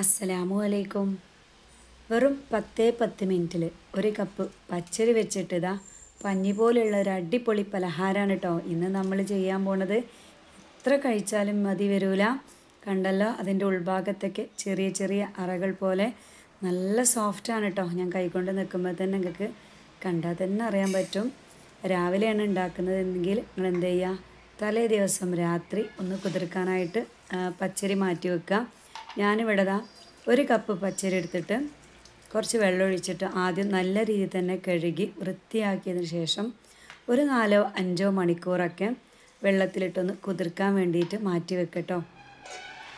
അസ്സലാമു അലൈക്കും വെറും പത്തേ പത്ത് മിനിറ്റിൽ ഒരു കപ്പ് പച്ചരി വെച്ചിട്ട് ഇതാ പഞ്ഞി പോലെയുള്ള ഒരു അടിപൊളി പലഹാരമാണ് കേട്ടോ ഇന്ന് നമ്മൾ ചെയ്യാൻ പോണത് എത്ര കഴിച്ചാലും മതി വരൂല. കണ്ടല്ലോ അതിന്റെ ഉൾഭാഗത്തൊക്കെ ചെറിയ ചെറിയ അറകൾ പോലെ നല്ല സോഫ്റ്റാണ് കേട്ടോ ഞാൻ കൈകൊണ്ട് നിൽക്കുമ്പോൾ തന്നെ നിങ്ങൾക്ക് കണ്ടാൽ തന്നെ അറിയാൻ പറ്റും. രാവിലെയാണ് ഉണ്ടാക്കുന്നത് ഉണ്ടാക്കുന്നതെങ്കിൽ നിങ്ങൾ എന്ത് ചെയ്യുക തലേ ദിവസം രാത്രി ഒന്ന് കുതിർക്കാനായിട്ട് പച്ചരി മാറ്റി വെക്കുക. ഞാനിവിടെ ദാ ഒരു കപ്പ് പച്ചരി എടുത്തിട്ട് കുറച്ച് വെള്ളം ഒഴിച്ചിട്ട് ആദ്യം നല്ല രീതിയിൽ തന്നെ കഴുകി വൃത്തിയാക്കിയതിന് ശേഷം ഒരു നാലോ അഞ്ചോ മണിക്കൂറൊക്കെ വെള്ളത്തിലിട്ടൊന്ന് കുതിർക്കാൻ വേണ്ടിയിട്ട് മാറ്റി വെക്കട്ടോ.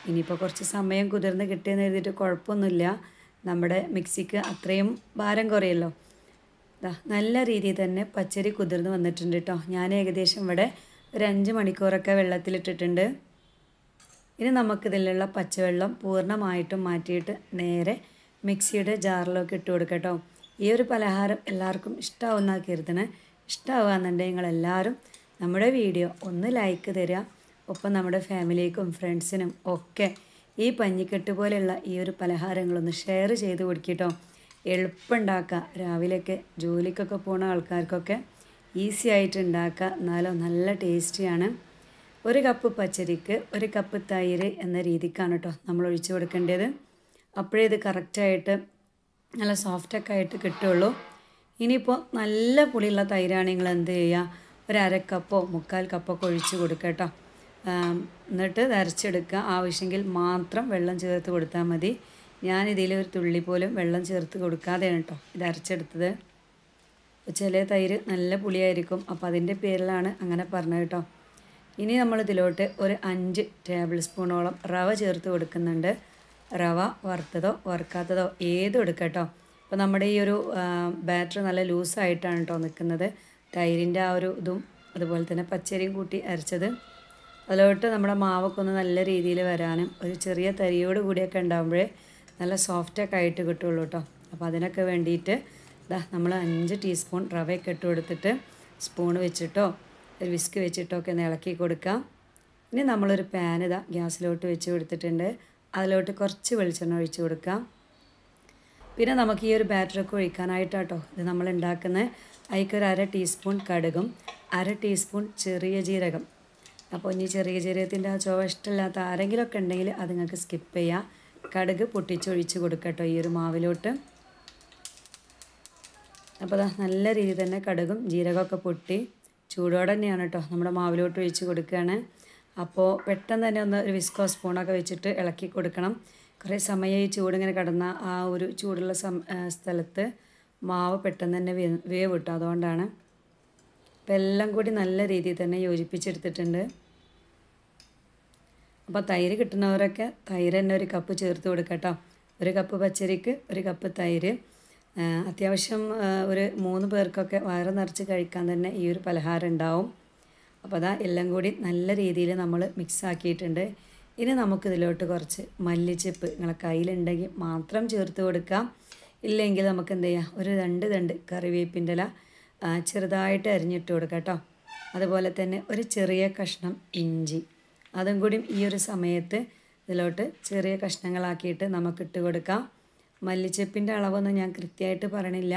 ഇനിയിപ്പോൾ കുറച്ച് സമയം കുതിർന്ന് കിട്ടിയെന്ന് എഴുതിയിട്ട് കുഴപ്പമൊന്നുമില്ല. നമ്മുടെ മിക്സിക്ക് അത്രയും ഭാരം കുറയല്ലോ. നല്ല രീതിയിൽ തന്നെ പച്ചരി കുതിർന്ന് വന്നിട്ടുണ്ട് കേട്ടോ. ഞാൻ ഏകദേശം ഇവിടെ ഒരു അഞ്ച് മണിക്കൂറൊക്കെ വെള്ളത്തിലിട്ടിട്ടുണ്ട്. ഇനി നമുക്കിതിലുള്ള പച്ചവെള്ളം പൂർണമായിട്ടും മാറ്റിയിട്ട് നേരെ മിക്സിയുടെ ജാറിലൊക്കെ ഇട്ട് കൊടുക്കട്ടോ. ഈ ഒരു പലഹാരം എല്ലാവർക്കും ഇഷ്ടമാവുന്ന കരുതണേ ഇഷ്ടമാവുകയെന്നുണ്ടെങ്കിൽ നിങ്ങളെല്ലാവരും നമ്മുടെ വീഡിയോ ഒന്ന് ലൈക്ക് തരിക. ഒപ്പം നമ്മുടെ ഫാമിലിക്കും ഫ്രണ്ട്സിനും ഒക്കെ ഈ പഞ്ഞിക്കെട്ട് പോലെയുള്ള ഈ ഒരു പലഹാരങ്ങളൊന്ന് ഷെയർ ചെയ്ത് കൊടുക്കിട്ടോ. എളുപ്പമുണ്ടാക്കുക രാവിലെയൊക്കെ ജോലിക്കൊക്കെ പോണ ആൾക്കാർക്കൊക്കെ ഈസി ആയിട്ട് ഉണ്ടാക്കുക. എന്നാലോ നല്ല ടേസ്റ്റിയാണ് ഒരു കപ്പ് പച്ചരിക്ക് ഒരു കപ്പ് തൈര് എന്ന രീതിക്കാണ് കേട്ടോ നമ്മൾ ഒഴിച്ചു കൊടുക്കേണ്ടത്. അപ്പോഴേ ഇത് കറക്റ്റായിട്ട് നല്ല സോഫ്റ്റൊക്കെ ആയിട്ട് കിട്ടുള്ളൂ. ഇനിയിപ്പോൾ നല്ല പുളിയുള്ള തൈരാണ് നിങ്ങൾ എന്ത് ചെയ്യുക ഒരു അര കപ്പോ മുക്കാൽ കപ്പൊക്കെ ഒഴിച്ച് കൊടുക്കുക കേട്ടോ എന്നിട്ട് അരച്ചെടുക്കുക. ആവശ്യമെങ്കിൽ മാത്രം വെള്ളം ചേർത്ത് കൊടുത്താൽ മതി. ഞാൻ ഇതിൽ ഒരു തുള്ളി പോലും വെള്ളം ചേർത്ത് കൊടുക്കാതെയാണ് കേട്ടോ ഇത് അരച്ചെടുത്തത്. ചില തൈര് നല്ല പുളിയായിരിക്കും. അപ്പോൾ അതിന്റെ പേരിലാണ് അങ്ങനെ പറഞ്ഞത് കേട്ടോ ഇനി നമ്മൾ ഇതിലോട്ട് ഒരു അഞ്ച് ടേബിൾ സ്പൂണോളം റവ ചേർത്ത് കൊടുക്കുന്നുണ്ട്. റവ വറുത്തതോ വറുക്കാത്തതോ ഏതും എടുക്കട്ടോ കേട്ടോ. അപ്പോൾ നമ്മുടെ ഈ ഒരു ബാറ്റർ നല്ല ലൂസായിട്ടാണ് കേട്ടോ നിൽക്കുന്നത്. തൈരിന്റെ ആ ഒരു ഇതും അതുപോലെ തന്നെ പച്ചരിയും കൂട്ടി അരച്ചത്. അതിലോട്ട് നമ്മുടെ മാവൊക്കെ ഒന്ന് നല്ല രീതിയിൽ വരാനും ഒരു ചെറിയ തരിയോട് കൂടിയൊക്കെ ഉണ്ടാകുമ്പോഴേ നല്ല സോഫ്റ്റൊക്കെ ആയിട്ട് കിട്ടുള്ളൂ കേട്ടോ. അപ്പോൾ അതിനൊക്കെ വേണ്ടിയിട്ട് ഇതാ നമ്മൾ അഞ്ച് ടീസ്പൂൺ റവയൊക്കെ ഇട്ട് കൊടുത്തിട്ട് സ്പൂൺ വെച്ചിട്ടോ വിസ്ക് വെച്ചിട്ടൊക്കെ ഒന്ന് ഇളക്കി കൊടുക്കാം. ഇനി നമ്മളൊരു പാൻ ഇതാ ഗ്യാസിലോട്ട് വെച്ച് കൊടുത്തിട്ടുണ്ട്. അതിലോട്ട് കുറച്ച് വെളിച്ചെണ്ണ ഒഴിച്ച് കൊടുക്കാം. പിന്നെ നമുക്ക് ഈ ഒരു ബാറ്ററൊക്കെ ഒഴിക്കാനായിട്ടാട്ടോ ഇത് നമ്മൾ ഉണ്ടാക്കുന്ന. അതിക്കൊരു അര ടീസ്പൂൺ കടുകും അര ടീസ്പൂൺ ചെറിയ ജീരകം. അപ്പോൾ ഇനി ചെറിയ ജീരകത്തിന്റെ ആ ചുവ ഇഷ്ടമില്ലാത്ത ആരെങ്കിലുമൊക്കെ ഉണ്ടെങ്കിൽ അത് നിങ്ങൾക്ക് സ്കിപ്പ് ചെയ്യാം. കടുക് പൊട്ടിച്ചൊഴിച്ച് കൊടുക്കട്ടോ ഈ ഒരു മാവിലോട്ട്. അപ്പോൾ നല്ല രീതിയിൽ തന്നെ കടുകും ജീരകമൊക്കെ പൊട്ടി ചൂടോടെ തന്നെയാണ് കേട്ടോ നമ്മുടെ മാവിലോട്ട് ഒഴിച്ച് കൊടുക്കുകയാണ് അപ്പോൾ പെട്ടെന്ന് തന്നെ ഒന്ന് ഒരു വിസ്കോ സ്പൂണൊക്കെ വെച്ചിട്ട് ഇളക്കി കൊടുക്കണം. കുറേ സമയം ഈ ചൂടിങ്ങനെ കിടന്ന ആ ഒരു ചൂടുള്ള സ്ഥലത്ത് മാവ് പെട്ടെന്ന് തന്നെ വേ വേവ് കിട്ടും അതുകൊണ്ടാണ്. അപ്പം എല്ലാം കൂടി നല്ല രീതിയിൽ തന്നെ യോജിപ്പിച്ചെടുത്തിട്ടുണ്ട്. അപ്പോൾ തൈര് കിട്ടുന്നവരൊക്കെ തൈര് തന്നെ ഒരു കപ്പ് ചേർത്ത് കൊടുക്കട്ടോ. കേട്ടോ ഒരു കപ്പ് പച്ചരിക്ക് ഒരു കപ്പ് തൈര്. അത്യാവശ്യം ഒരു മൂന്ന് പേർക്കൊക്കെ വയറ് നിറച്ച് കഴിക്കാൻ തന്നെ ഈ ഒരു പലഹാരം ഉണ്ടാവും. അപ്പോൾ അതാ എല്ലാം കൂടി നല്ല രീതിയിൽ നമ്മൾ മിക്സ് ആക്കിയിട്ടുണ്ട്. ഇനി നമുക്കിതിലോട്ട് കുറച്ച് മല്ലിച്ചപ്പ് നിങ്ങളെ കയ്യിലുണ്ടെങ്കിൽ മാത്രം ചേർത്ത് കൊടുക്കാം. ഇല്ലെങ്കിൽ നമുക്ക് എന്ത് ചെയ്യാം? ഒരു രണ്ട് രണ്ട് കറിവേപ്പിന്റെ ഇല ചെറുതായിട്ട് അരിഞ്ഞിട്ട് കൊടുക്കാം കേട്ടോ. അതുപോലെ തന്നെ ഒരു ചെറിയ കഷ്ണം ഇഞ്ചി. അതും കൂടി ഈ ഒരു സമയത്ത് ഇതിലോട്ട് ചെറിയ കഷ്ണങ്ങളാക്കിയിട്ട് നമുക്ക് ഇട്ട് കൊടുക്കാം. മല്ലിച്ചപ്പിന്റെ അളവൊന്നും ഞാൻ കൃത്യമായിട്ട് പറയണില്ല.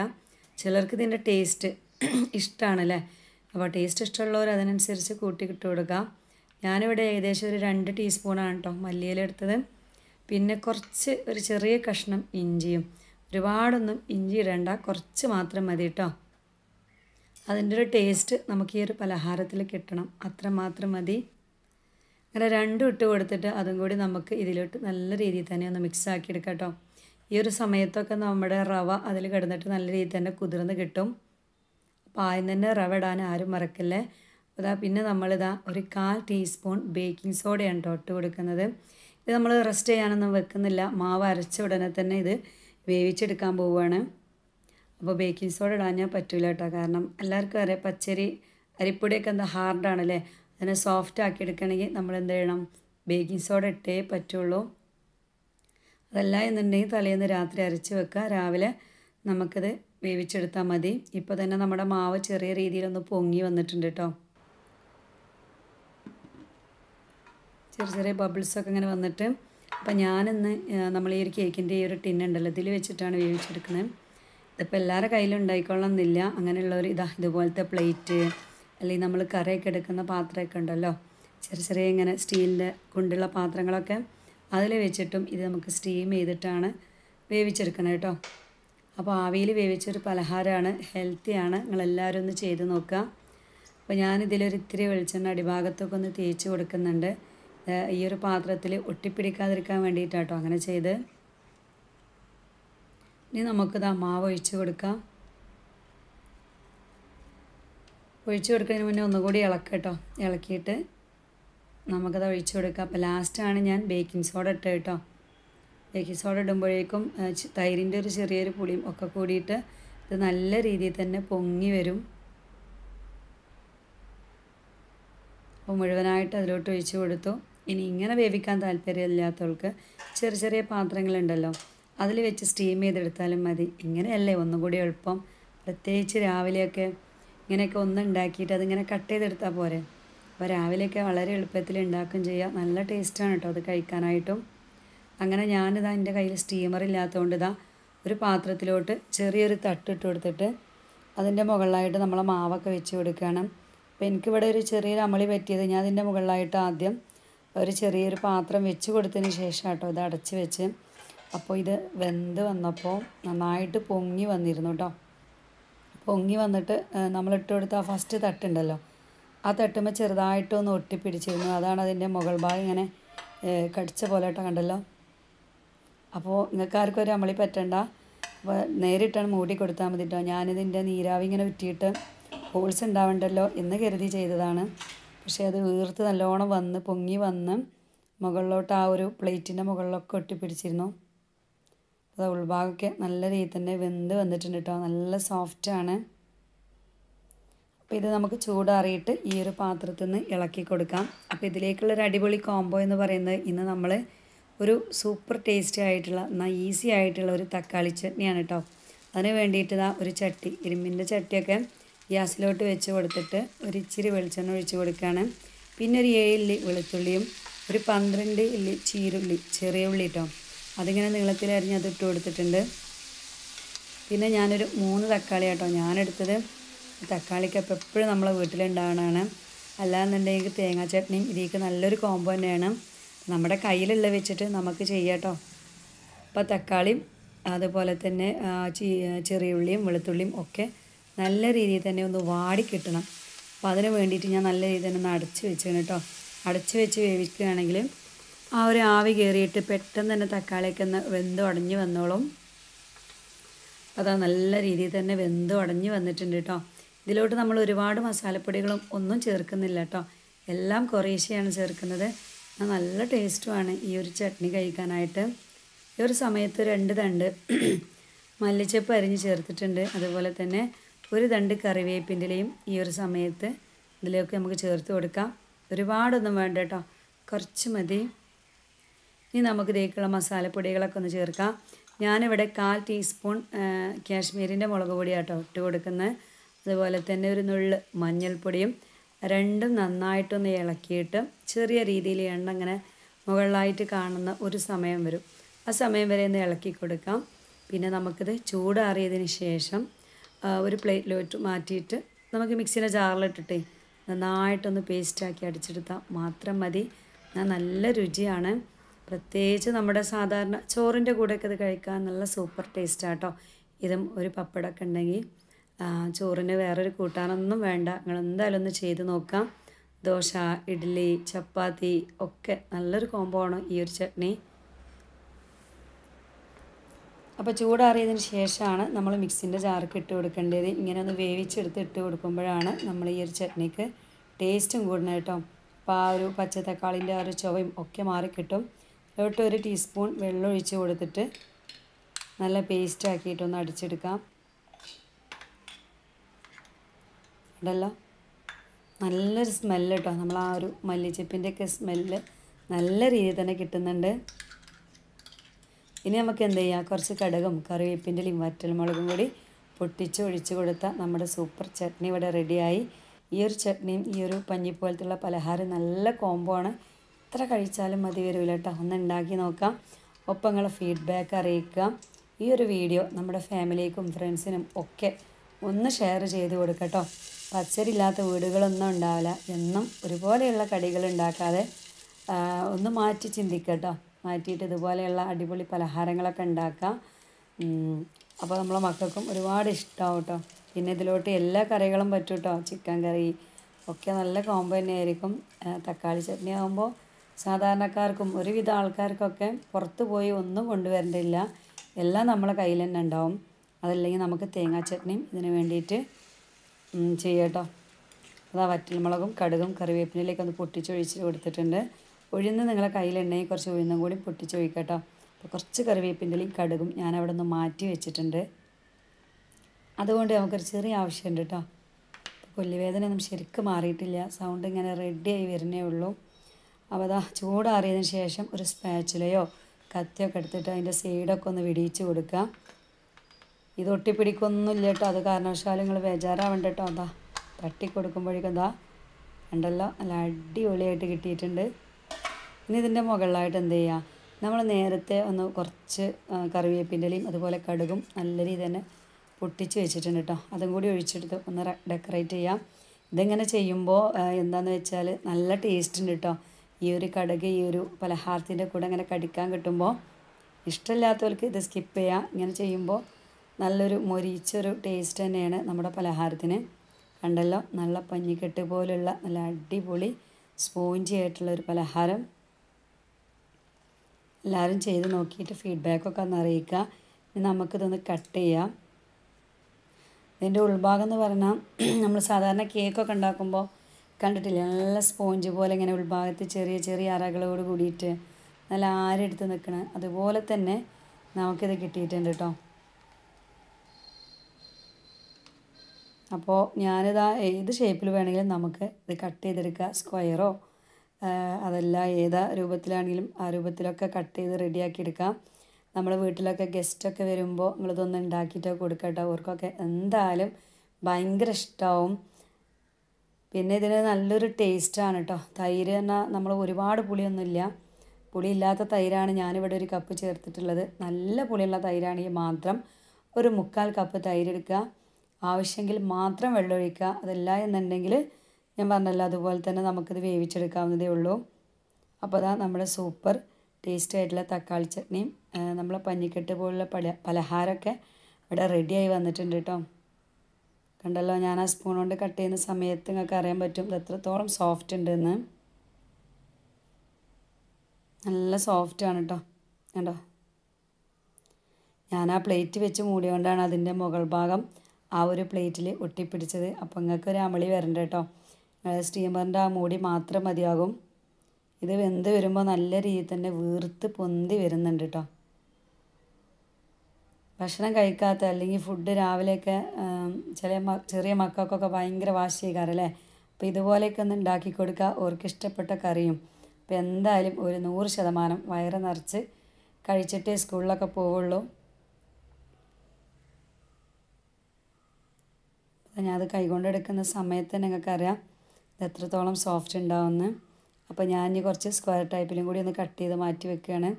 ചിലർക്ക് ഇതിന്റെ ടേസ്റ്റ് ഇഷ്ടമാണല്ലേ അപ്പോൾ ടേസ്റ്റ് ഇഷ്ടമുള്ളവർ അതിനനുസരിച്ച് കൂട്ടി ഇട്ട് കൊടുക്കുക. ഞാനിവിടെ ഏകദേശം ഒരു രണ്ട് ടീസ്പൂണാണ് കേട്ടോ മല്ലിയിലെടുത്തത് പിന്നെ കുറച്ച് ഒരു ചെറിയ കഷ്ണം ഇഞ്ചിയും. ഒരുപാടൊന്നും ഇഞ്ചി ഇടേണ്ട കുറച്ച് മാത്രം മതി കേട്ടോ അതിന്റെ ഒരു ടേസ്റ്റ് നമുക്ക് ഈ ഒരു പലഹാരത്തിൽ കിട്ടണം. അത്ര മാത്രം മതി. അങ്ങനെ രണ്ടും ഇട്ട് കൊടുത്തിട്ട് അതും കൂടി നമുക്ക് ഇതിലോട്ട് നല്ല രീതിയിൽ തന്നെ ഒന്ന് മിക്സ് ആക്കി എടുക്കാം കേട്ടോ ഈ ഒരു സമയത്തൊക്കെ നമ്മുടെ റവ അതിൽ കിടന്നിട്ട് നല്ല രീതിയിൽ തന്നെ കുതിർന്ന് കിട്ടും. അപ്പോൾ ആദ്യം തന്നെ റവ ഇടാൻ ആരും മറക്കല്ലേ? അതാ പിന്നെ നമ്മളിതാ ഒരു കാൽ ടീസ്പൂൺ ബേക്കിംഗ് സോഡയാണ് കേട്ടോ ഇട്ട് കൊടുക്കുന്നത്. ഇത് നമ്മൾ റെസ്റ്റ് ചെയ്യാനൊന്നും വെക്കുന്നില്ല. മാവ് അരച്ച ഉടനെ തന്നെ ഇത് വേവിച്ചെടുക്കാൻ പോവുകയാണ്. അപ്പോൾ ബേക്കിംഗ് സോഡ ഇടാൻ പറ്റില്ല കേട്ടോ. കാരണം എല്ലാവർക്കും അറിയാം പച്ചരി അരിപ്പൊടിയൊക്കെ എന്താ ഹാർഡാണല്ലേ അതിനെ സോഫ്റ്റ് ആക്കി എടുക്കണമെങ്കിൽ നമ്മൾ എന്ത് ചെയ്യണം? ബേക്കിംഗ് സോഡ ഇട്ടേ പറ്റുള്ളൂ. അതല്ല എന്നുണ്ടെങ്കിൽ തലേന്ന് രാത്രി അരച്ച് വെക്കുക. രാവിലെ നമുക്കിത് വേവിച്ചെടുത്താൽ മതി. ഇപ്പോൾ തന്നെ നമ്മുടെ മാവ് ചെറിയ രീതിയിലൊന്ന് പൊങ്ങി വന്നിട്ടുണ്ട് കേട്ടോ. ചെറിയ ചെറിയ ബബിൾസൊക്കെ ഇങ്ങനെ വന്നിട്ട് അപ്പം ഞാനിന്ന് നമ്മൾ ഈ ഒരു കേക്കിന്റെ ഈ ഒരു ടിൻ ഉണ്ടല്ലോ ഇതിൽ വെച്ചിട്ടാണ് വേവിച്ചെടുക്കുന്നത്. ഇതിപ്പോൾ എല്ലാവരുടെ കയ്യിലും ഉണ്ടായിക്കൊള്ളണമെന്നില്ല. ഒരു ഇതാ ഇതുപോലത്തെ പ്ലേറ്റ് അല്ലെങ്കിൽ നമ്മൾ കറിയൊക്കെ എടുക്കുന്ന പാത്രമൊക്കെ ഉണ്ടല്ലോ. ചെറിയ ചെറിയ ഇങ്ങനെ സ്റ്റീലിന്റെ കൊണ്ടുള്ള പാത്രങ്ങളൊക്കെ അതിൽ വെച്ചിട്ടും ഇത് നമുക്ക് സ്റ്റീം ചെയ്തിട്ടാണ് വേവിച്ചെടുക്കണം കേട്ടോ. അപ്പോൾ ആവിയിൽ വേവിച്ചൊരു പലഹാരമാണ് ഹെൽത്തിയാണ് നിങ്ങളെല്ലാവരും ഒന്ന് ചെയ്ത് നോക്കുക. അപ്പോൾ ഞാനിതിലൊരു ഇത്തിരി വെളിച്ചെണ്ണ അടിഭാഗത്തൊക്കെ ഒന്ന് തേച്ച് കൊടുക്കുന്നുണ്ട്. ഈ ഒരു പാത്രത്തിൽ ഒട്ടിപ്പിടിക്കാതിരിക്കാൻ വേണ്ടിയിട്ടാട്ടോ അങ്ങനെ ചെയ്ത്. ഇനി നമുക്കിത് മാവ് ഒഴിച്ച് കൊടുക്കാം. ഒഴിച്ച് കൊടുക്കുന്നതിന് മുന്നേ ഒന്നുകൂടി ഇളക്കട്ടോ കേട്ടോ ഇളക്കിയിട്ട് നമുക്കത് ഒഴിച്ചു കൊടുക്കാം. അപ്പോൾ ലാസ്റ്റാണ് ഞാൻ ബേക്കിംഗ് സോഡ ഇട്ട് കേട്ടോ. ബേക്കിംഗ് സോഡ ഇടുമ്പോഴേക്കും തൈരിന്റെ ഒരു ചെറിയൊരു പുളിയും ഒക്കെ കൂടിയിട്ട് ഇത് നല്ല രീതിയിൽ തന്നെ പൊങ്ങി വരും. അപ്പോൾ മുഴുവനായിട്ട് അതിലോട്ട് ഒഴിച്ചു കൊടുത്തു. ഇനി ഇങ്ങനെ വേവിക്കാൻ താല്പര്യമില്ലാത്തവർക്ക് ചെറിയ ചെറിയ പാത്രങ്ങളുണ്ടല്ലോ അതിൽ വെച്ച് സ്റ്റീം ചെയ്തെടുത്താലും മതി. ഇങ്ങനെയല്ലേ ഒന്നും കൂടി എളുപ്പം. പ്രത്യേകിച്ച് രാവിലെയൊക്കെ ഇങ്ങനെയൊക്കെ ഒന്ന് ഉണ്ടാക്കിയിട്ട് അതിങ്ങനെ കട്ട് ചെയ്തെടുത്താൽ പോരെ. അപ്പോൾ രാവിലെയൊക്കെ വളരെ എളുപ്പത്തിൽ ഉണ്ടാക്കുകയും ചെയ്യാം. നല്ല ടേസ്റ്റാണ് കേട്ടോ അത് കഴിക്കാനായിട്ടും. അങ്ങനെ ഞാനിതാ എന്റെ കയ്യിൽ സ്റ്റീമർ ഇല്ലാത്തതുകൊണ്ട് ഇതാ ഒരു പാത്രത്തിലോട്ട് ചെറിയൊരു തട്ടിട്ട് കൊടുത്തിട്ട് അതിന്റെ മുകളിലായിട്ട് നമ്മളെ മാവൊക്കെ വെച്ച് കൊടുക്കുകയാണ്. അപ്പോൾ എനിക്കിവിടെ ഒരു ചെറിയൊരു അമളി പറ്റിയത് ഞാൻ അതിന്റെ മുകളിലായിട്ട് ആദ്യം ഒരു ചെറിയൊരു പാത്രം വെച്ച് കൊടുത്തതിന് ശേഷം കേട്ടോ ഇത് അടച്ച് വെച്ച്. അപ്പോൾ ഇത് വെന്ത് വന്നപ്പോൾ നന്നായിട്ട് പൊങ്ങി വന്നിരുന്നു കേട്ടോ പൊങ്ങി വന്നിട്ട് നമ്മളിട്ട് കൊടുത്ത ആ ഫസ്റ്റ് തട്ടുണ്ടല്ലോ ആ തട്ടുമ്പോൾ ചെറുതായിട്ടൊന്ന് ഒട്ടിപ്പിടിച്ചിരുന്നു. അതാണ് അതിന്റെ മുകൾ ഭാഗം ഇങ്ങനെ കടിച്ച പോലെ കേട്ടോ കണ്ടല്ലോ. അപ്പോൾ നിങ്ങൾക്ക് ആർക്കും ഒരു അമളി പറ്റണ്ട. അപ്പോൾ നേരിട്ടാണ് മൂടി കൊടുത്താൽ മതി കേട്ടോ ഞാനിതിന്റെ നീരാവി ഇങ്ങനെ ഉറ്റിയിട്ട് ഹോൾസ് ഉണ്ടാവണ്ടല്ലോ എന്ന് കരുതി ചെയ്തതാണ്. പക്ഷേ അത് വീർത്ത് നല്ലോണം വന്ന് പൊങ്ങി വന്ന് മുകളിലോട്ട് ആ ഒരു പ്ലേറ്റിന്റെ മുകളിലൊക്കെ ഒട്ടിപ്പിടിച്ചിരുന്നു. അപ്പോൾ ഉൾഭാഗമൊക്കെ നല്ല രീതിയിൽ തന്നെ വെന്ത് വന്നിട്ടുണ്ട് കേട്ടോ നല്ല സോഫ്റ്റാണ്. അപ്പോൾ ഇത് നമുക്ക് ചൂടാറിയിട്ട് ഈ ഒരു പാത്രത്തിൽ നിന്ന് ഇളക്കി കൊടുക്കാം. അപ്പോൾ ഇതിലേക്കുള്ള ഒരു അടിപൊളി കോംബോ എന്ന് പറയുന്നത് ഇന്ന് നമ്മൾ ഒരു സൂപ്പർ ടേസ്റ്റി ആയിട്ടുള്ള എന്നാൽ ഈസി ആയിട്ടുള്ള ഒരു തക്കാളി ചട്നിയാണ് കേട്ടോ അതിന് വേണ്ടിയിട്ട് ഇതാ ഒരു ചട്ടി ഇരുമ്പിന്റെ ചട്ടിയൊക്കെ ഗ്യാസിലോട്ട് വെച്ച് കൊടുത്തിട്ട് ഒരു ഇച്ചിരി വെളിച്ചെണ്ണ ഒഴിച്ച് കൊടുക്കുകയാണ്. പിന്നെ ഒരു ഏഴില്ലി വെളുത്തുള്ളിയും ഒരു പന്ത്രണ്ട് ഇല്ലി ചീരുള്ളി ചെറിയ ഉള്ളി കേട്ടോ അതിങ്ങനെ നീളത്തിൽ അരിഞ്ഞ് അത് ഇട്ട് കൊടുത്തിട്ടുണ്ട്. പിന്നെ ഞാനൊരു മൂന്ന് തക്കാളി കേട്ടോ ഞാനെടുത്തത്. തക്കാളിക്ക് അപ്പം എപ്പോഴും നമ്മളെ വീട്ടിലുണ്ടാവണതാണ്. അല്ലാന്നുണ്ടെങ്കിൽ തേങ്ങാ ചട്നിയും ഇതിലേക്ക് നല്ലൊരു കോംബോ തന്നെയാണ്. നമ്മുടെ കയ്യിലുള്ള വെച്ചിട്ട് നമുക്ക് ചെയ്യാട്ടോ. അപ്പോൾ തക്കാളിയും അതുപോലെ തന്നെ ചെറിയുള്ളിയും വെളുത്തുള്ളിയും ഒക്കെ നല്ല രീതിയിൽ തന്നെ ഒന്ന് വാടി കിട്ടണം. അപ്പോൾ അതിന് വേണ്ടിയിട്ട് ഞാൻ നല്ല രീതിയിൽ തന്നെ ഒന്ന് അടച്ച് വെച്ചാണ് കേട്ടോ അടച്ച് വെച്ച് വേവിക്കുകയാണെങ്കിൽ ആ ഒരു ആവി കയറിയിട്ട് പെട്ടെന്ന് തന്നെ തക്കാളിയൊക്കെ ഒന്ന് വെന്ത് ഉടഞ്ഞ് വന്നോളും. അതാ നല്ല രീതിയിൽ തന്നെ വെന്ത് ഉടഞ്ഞ് വന്നിട്ടുണ്ട് കേട്ടോ ഇതിലോട്ട് നമ്മൾ ഒരുപാട് മസാലപ്പൊടികളും ഒന്നും ചേർക്കുന്നില്ല കേട്ടോ. എല്ലാം കുറേശ്ശെയാണ് ചേർക്കുന്നത്. നല്ല ടേസ്റ്റുമാണ് ഈ ഒരു ചട്നി കഴിക്കാനായിട്ട്. ഈ ഒരു സമയത്ത് രണ്ട് തണ്ട് മല്ലിച്ചപ്പ് അരിഞ്ഞ് ചേർത്തിട്ടുണ്ട്. അതുപോലെ തന്നെ ഒരു തണ്ട് കറിവേപ്പിന്റെലയും ഈ ഒരു സമയത്ത് ഇതിലേക്ക് നമുക്ക് ചേർത്ത് കൊടുക്കാം. ഒരുപാടൊന്നും വേണ്ട കേട്ടോ. കുറച്ച് മതി. ഇനി നമുക്ക് ഇതേക്കുള്ള മസാലപ്പൊടികളൊക്കെ ഒന്ന് ചേർക്കാം. ഞാനിവിടെ കാൽ ടീസ്പൂൺ കാശ്മീരിന്റെ മുളക് പൊടിയാട്ടോ ഇട്ട് കൊടുക്കുന്നത്. അതുപോലെ തന്നെ ഒരു നുള്ള് മഞ്ഞൾപ്പൊടിയും രണ്ടും നന്നായിട്ടൊന്ന് ഇളക്കിയിട്ട് ചെറിയ രീതിയിൽ എണ്ണ ഇങ്ങനെ മുകളിലായിട്ട് കാണുന്ന ഒരു സമയം വരും. ആ സമയം വരെ ഒന്ന് ഇളക്കി കൊടുക്കാം. പിന്നെ നമുക്കിത് ചൂടാറിയതിന് ശേഷം ഒരു പ്ലേറ്റിലോട്ട് മാറ്റിയിട്ട് നമുക്ക് മിക്സിയുടെ ജാറിലിട്ടിട്ടേ നന്നായിട്ടൊന്ന് പേസ്റ്റാക്കി അടിച്ചെടുത്താൽ മാത്രം മതി. നല്ല രുചിയാണ്. പ്രത്യേകിച്ച് നമ്മുടെ സാധാരണ ചോറിന്റെ കൂടെയൊക്കെ ഇത് കഴിക്കാൻ നല്ല സൂപ്പർ ടേസ്റ്റാട്ടോ. ഇതും ഒരു പപ്പടമൊക്കെ ഉണ്ടെങ്കിൽ ചോറിന് വേറൊരു കൂട്ടാനൊന്നും വേണ്ട. നിങ്ങൾ എന്തായാലും ഒന്ന് ചെയ്ത് നോക്കാം. ദോശ ഇഡ്ഡലി ചപ്പാത്തി ഒക്കെ നല്ലൊരു കോംബോ ആണ് ഈ ഒരു ചട്നി. അപ്പോൾ ചൂടാറിയതിന് ശേഷമാണ് നമ്മൾ മിക്സിന്റെ ജാർക്ക് ഇട്ട് കൊടുക്കേണ്ടത്. ഇങ്ങനെ ഒന്ന് വേവിച്ചെടുത്ത് ഇട്ട് കൊടുക്കുമ്പോഴാണ് നമ്മൾ ഈ ഒരു ചട്നിക്ക് ടേസ്റ്റും കൂടുന്നത് കേട്ടോ. അപ്പോൾ ആ ഒരു പച്ച തക്കാളിന്റെ ആ ഒരു ചുവയും ഒക്കെ മാറിക്കിട്ടും അതിലോട്ട് ഒരു ടീസ്പൂൺ വെള്ളം ഒഴിച്ച് കൊടുത്തിട്ട് നല്ല പേസ്റ്റ് ആക്കിയിട്ടൊന്ന് അടിച്ചെടുക്കാം. ഉണ്ടല്ലോ. നല്ലൊരു സ്മെല്ല് കേട്ടോ നമ്മൾ ആ ഒരു മല്ലിച്ചപ്പിന്റെയൊക്കെ സ്മെല്ല് നല്ല രീതിയിൽ തന്നെ കിട്ടുന്നുണ്ട്. ഇനി നമുക്ക് എന്ത് ചെയ്യാം? കുറച്ച് കടുകും കറിവേപ്പിന്റെയും വറ്റൽമുളകും കൂടി പൊട്ടിച്ച് ഒഴിച്ച് കൊടുത്ത നമ്മുടെ സൂപ്പർ ചട്നി ഇവിടെ റെഡിയായി ഈ ഒരു ചട്നിയും ഈ ഒരു പഞ്ഞി പോലത്തുള്ള പലഹാരം നല്ല കോംബോ ആണ്. എത്ര കഴിച്ചാലും മതി വരില്ല കേട്ടോ ഒന്ന് ഉണ്ടാക്കി നോക്കാം. ഒപ്പം നിങ്ങളെ ഫീഡ്ബാക്ക് അറിയിക്കുക. ഈ ഒരു വീഡിയോ നമ്മുടെ ഫാമിലിക്കും ഫ്രണ്ട്സിനും ഒക്കെ ഒന്ന് ഷെയർ ചെയ്ത് കൊടുക്കുക കേട്ടോ പച്ചരില്ലാത്ത വീടുകളൊന്നും ഉണ്ടാവില്ല. എന്നും ഒരുപോലെയുള്ള കടികൾ ഉണ്ടാക്കാതെ ഒന്ന് മാറ്റി ചിന്തിക്കട്ടോ കേട്ടോ മാറ്റിയിട്ട് ഇതുപോലെയുള്ള അടിപൊളി പലഹാരങ്ങളൊക്കെ ഉണ്ടാക്കാം. അപ്പോൾ നമ്മളെ മക്കൾക്കും ഒരുപാട് ഇഷ്ടമാവും കേട്ടോ പിന്നെ ഇതിലോട്ട് എല്ലാ കറികളും പറ്റും കേട്ടോ ചിക്കൻ കറി ഒക്കെ നല്ല കോംബോ തന്നെയായിരിക്കും തക്കാളി ചട്നി ആകുമ്പോൾ സാധാരണക്കാർക്കും ഒരുവിധ ആൾക്കാർക്കൊക്കെ പുറത്ത് പോയി ഒന്നും കൊണ്ടുവരേണ്ടില്ല. എല്ലാം നമ്മളെ കയ്യിൽ തന്നെ ഉണ്ടാവും. അതല്ലെങ്കിൽ നമുക്ക് തേങ്ങാ ചട്നിയും ഇതിന് വേണ്ടിയിട്ട് ഉം, ചെയ്യാം കേട്ടോ അതാ വറ്റൽമുളകും കടുകും കറിവേപ്പിനിലേക്ക് ഒന്ന് പൊട്ടിച്ചൊഴിച്ച് കൊടുത്തിട്ടുണ്ട്. ഉഴുന്ന് നിങ്ങളെ കയ്യിൽ എണ്ണയും കുറച്ച് ഉഴുന്നും കൂടി പൊട്ടിച്ചൊഴിക്കട്ടോ. കേട്ടോ അപ്പോൾ കുറച്ച് കറിവേപ്പിന്റെയും കടുകും ഞാൻ അവിടെ നിന്ന് മാറ്റി വെച്ചിട്ടുണ്ട്. അതുകൊണ്ട് നമുക്കൊരു ചെറിയ ആവശ്യമുണ്ട് കേട്ടോ. കൊല്ലിവേദന ഒന്നും ശരിക്കും മാറിയിട്ടില്ല. സൗണ്ട് ഇങ്ങനെ റെഡിയായി വരുന്നേ ഉള്ളൂ. അപ്പോൾ അതാ ചൂടാറിയതിന് ശേഷം ഒരു സ്പാച്ചിലയോ കത്തിയൊക്കെ എടുത്തിട്ട് അതിന്റെ സൈഡൊക്കെ ഒന്ന് വിടിയിച്ച് കൊടുക്കുക ഇത് ഒട്ടിപ്പിടിക്കൊന്നുമില്ല കേട്ടോ അത് കാരണവശാലും നിങ്ങൾ ബേജാറാവണ്ട കേട്ടോ. അതാ തട്ടി കൊടുക്കുമ്പോഴേക്കും അതാ ഉണ്ടല്ലോ നല്ല അടിപൊളിയായിട്ട് കിട്ടിയിട്ടുണ്ട്. ഇനി ഇതിന്റെ മുകളിലായിട്ട് എന്ത് ചെയ്യുക നമ്മൾ നേരത്തെ ഒന്ന് കുറച്ച് കറിവേപ്പിന്റെലയും അതുപോലെ കടുകും നല്ല രീതി തന്നെ പൊട്ടിച്ച് വെച്ചിട്ടുണ്ട് കേട്ടോ. അതും കൂടി ഒഴിച്ചെടുത്ത് ഒന്ന് ഡെക്കറേറ്റ് ചെയ്യാം. ഇതെങ്ങനെ ചെയ്യുമ്പോൾ എന്താണെന്ന് വെച്ചാൽ നല്ല ടേസ്റ്റ് ഉണ്ട് കേട്ടോ. ഈ ഒരു കടുക് ഈ ഒരു പലഹാരത്തിന്റെ കൂടെ ഇങ്ങനെ കടിക്കാൻ കിട്ടുമ്പോൾ ഇഷ്ടമില്ലാത്തവർക്ക് ഇത് സ്കിപ്പ് ചെയ്യാം. ഇങ്ങനെ ചെയ്യുമ്പോൾ നല്ലൊരു മൊരിച്ചൊരു ടേസ്റ്റ് തന്നെയാണ് നമ്മുടെ പലഹാരത്തിന്. കണ്ടല്ലോ? നല്ല പഞ്ഞിക്കെട്ട് പോലുള്ള നല്ല അടിപൊളി സ്പോഞ്ചി ആയിട്ടുള്ള ഒരു പലഹാരം. എല്ലാവരും ചെയ്ത് നോക്കിയിട്ട് ഫീഡ്ബാക്കൊക്കെ ഒന്ന് അറിയിക്കുക. ഇനി നമുക്കിതൊന്ന് കട്ട് ചെയ്യാം. ഇതിന്റെ ഉൾഭാഗം എന്ന് പറഞ്ഞാൽ നമ്മൾ സാധാരണ കേക്കൊക്കെ ഉണ്ടാക്കുമ്പോൾ കണ്ടിട്ടില്ല? നല്ല സ്പോഞ്ച് പോലെ ഇങ്ങനെ ഉൾഭാഗത്ത് ചെറിയ ചെറിയ അറകളോട് കൂടിയിട്ട് നല്ല ആരെടുത്ത് നിൽക്കണം അതുപോലെ തന്നെ നമുക്കിത് കിട്ടിയിട്ടുണ്ട് കേട്ടോ. അപ്പോൾ ഞാനിതാ ഏത് ഷേപ്പിൽ വേണമെങ്കിലും നമുക്ക് ഇത് കട്ട് ചെയ്തെടുക്കുക. സ്ക്വയറോ അതല്ല ഏതാ രൂപത്തിലാണെങ്കിലും ആ രൂപത്തിലൊക്കെ കട്ട് ചെയ്ത് റെഡിയാക്കി എടുക്കാം. നമ്മുടെ വീട്ടിലൊക്കെ ഗസ്റ്റൊക്കെ വരുമ്പോൾ നിങ്ങളിതൊന്ന് ഉണ്ടാക്കിയിട്ടൊക്കെ കൊടുക്കട്ടോ. അവർക്കൊക്കെ എന്തായാലും ഭയങ്കര ഇഷ്ടമാവും പിന്നെ ഇതിന് നല്ലൊരു ടേസ്റ്റാണ് കേട്ടോ തൈര് എന്നാൽ നമ്മൾ ഒരുപാട് പുളിയൊന്നുമില്ല. പുളിയില്ലാത്ത തൈരാണ് ഞാനിവിടെ ഒരു കപ്പ് ചേർത്തിട്ടുള്ളത്. നല്ല പുളിയുള്ള തൈരാണെങ്കിൽ മാത്രം ഒരു മുക്കാൽ കപ്പ് തൈര് എടുക്കുക. ആവശ്യമെങ്കിൽ മാത്രം വെള്ളമൊഴിക്കുക അതല്ല എന്നുണ്ടെങ്കിൽ ഞാൻ പറഞ്ഞല്ലോ അതുപോലെ തന്നെ നമുക്കിത് വേവിച്ചെടുക്കാവുന്നതേ ഉള്ളൂ. അപ്പോൾ അതാ നമ്മുടെ സൂപ്പർ ടേസ്റ്റ് ആയിട്ടുള്ള തക്കാളി ചട്നിയും നമ്മളെ പഞ്ഞിക്കെട്ട് പോലുള്ള പല പലഹാരമൊക്കെ ഇവിടെ റെഡിയായി വന്നിട്ടുണ്ട് കേട്ടോ. കണ്ടല്ലോ ഞാൻ ആ സ്പൂൺ കൊണ്ട് കട്ട് ചെയ്യുന്ന സമയത്ത് നിങ്ങൾക്ക് അറിയാൻ പറ്റും ഇത് എത്രത്തോളം സോഫ്റ്റ് ഉണ്ടെന്ന്. നല്ല സോഫ്റ്റ് ആണ് കേട്ടോ. കണ്ടോ? ഞാൻ ആ പ്ലേറ്റ് വെച്ച് മൂടിയോണ്ടാണ് അതിന്റെ മുകൾ ഭാഗം ആ ഒരു പ്ലേറ്റിൽ ഒട്ടിപ്പിടിച്ചത്. അപ്പോൾ നിങ്ങൾക്ക് ഒരു അമളി വരണ്ട കേട്ടോ. സ്റ്റീമറിന്റെ ആ മൂടി മാത്രം മതിയാകും. ഇത് വെന്ത് വരുമ്പോൾ നല്ല രീതിയിൽ തന്നെ വീർത്ത് പൊന്തി വരുന്നുണ്ട് കേട്ടോ. ഭക്ഷണം കഴിക്കാത്ത അല്ലെങ്കിൽ ഫുഡ് രാവിലെയൊക്കെ ചില ചെറിയ മക്കൾക്കൊക്കെ ഭയങ്കര വാശി ചെയ്യാറല്ലേ അപ്പോൾ ഇതുപോലെയൊക്കെ ഒന്ന് ഉണ്ടാക്കി കൊടുക്കുക അവർക്ക് ഇഷ്ടപ്പെട്ട കറിയും. അപ്പോൾ എന്തായാലും ഒരു നൂറ് ശതമാനം വയറ് നിറച്ച് കഴിച്ചിട്ടേ സ്കൂളിലൊക്കെ പോവുള്ളൂ. അപ്പോൾ ഞാനത് കൈകൊണ്ട് എടുക്കുന്ന സമയത്ത് നിങ്ങൾക്കറിയാം ഇത് എത്രത്തോളം സോഫ്റ്റ് ഉണ്ടാവുമെന്ന്. അപ്പോൾ ഞാൻ കുറച്ച് സ്ക്വയർ ടൈപ്പിലും കൂടി ഒന്ന് കട്ട് ചെയ്ത് മാറ്റി വെക്കുകയാണ്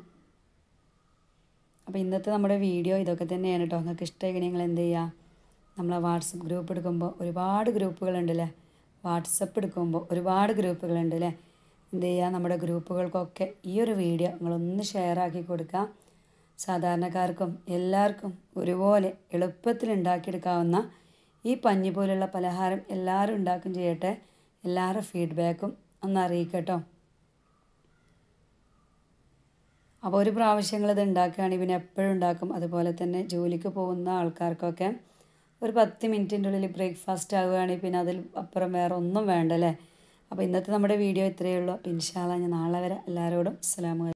അപ്പോൾ ഇന്നത്തെ നമ്മുടെ വീഡിയോ ഇതൊക്കെ തന്നെയാണ് കേട്ടോ നിങ്ങൾക്ക് ഇഷ്ടമായി നിങ്ങൾ എന്ത് ചെയ്യുക? നമ്മളെ വാട്സപ്പ് ഗ്രൂപ്പ് എടുക്കുമ്പോൾ ഒരുപാട് ഗ്രൂപ്പുകളുണ്ടല്ലേ വാട്സപ്പ് എടുക്കുമ്പോൾ ഒരുപാട് ഗ്രൂപ്പുകളുണ്ട് അല്ലേ എന്ത് ചെയ്യുക? നമ്മുടെ ഗ്രൂപ്പുകൾക്കൊക്കെ ഈ ഒരു വീഡിയോ നിങ്ങളൊന്ന് ഷെയർ ആക്കി കൊടുക്കുക. സാധാരണക്കാർക്കും എല്ലാവർക്കും ഒരുപോലെ എളുപ്പത്തിൽ ഉണ്ടാക്കിയെടുക്കാവുന്ന ഈ പഞ്ഞി പോലുള്ള പലഹാരം എല്ലാവരും ഉണ്ടാക്കും ചെയ്യട്ടെ. എല്ലാവരുടെ ഫീഡ്ബാക്കും ഒന്ന് അറിയിക്കട്ടോ. അപ്പോൾ ഒരു പ്രാവശ്യം ഇത് ഉണ്ടാക്കുകയാണെങ്കിൽ പിന്നെ എപ്പോഴും ഉണ്ടാക്കും. അതുപോലെ തന്നെ ജോലിക്ക് പോകുന്ന ആൾക്കാർക്കൊക്കെ ഒരു പത്ത് മിനിറ്റിന്റെ ഉള്ളിൽ ബ്രേക്ക്ഫാസ്റ്റ് ആവുകയാണെങ്കിൽ പിന്നെ അതിൽ അപ്പുറം വേറെ ഒന്നും വേണ്ടല്ലേ? അപ്പോൾ ഇന്നത്തെ നമ്മുടെ വീഡിയോ ഇത്രയേ ഉള്ളൂ. അപ്പോൾ ഞാൻ നാളെ വരെ എല്ലാവരോടും അസ്സലാമു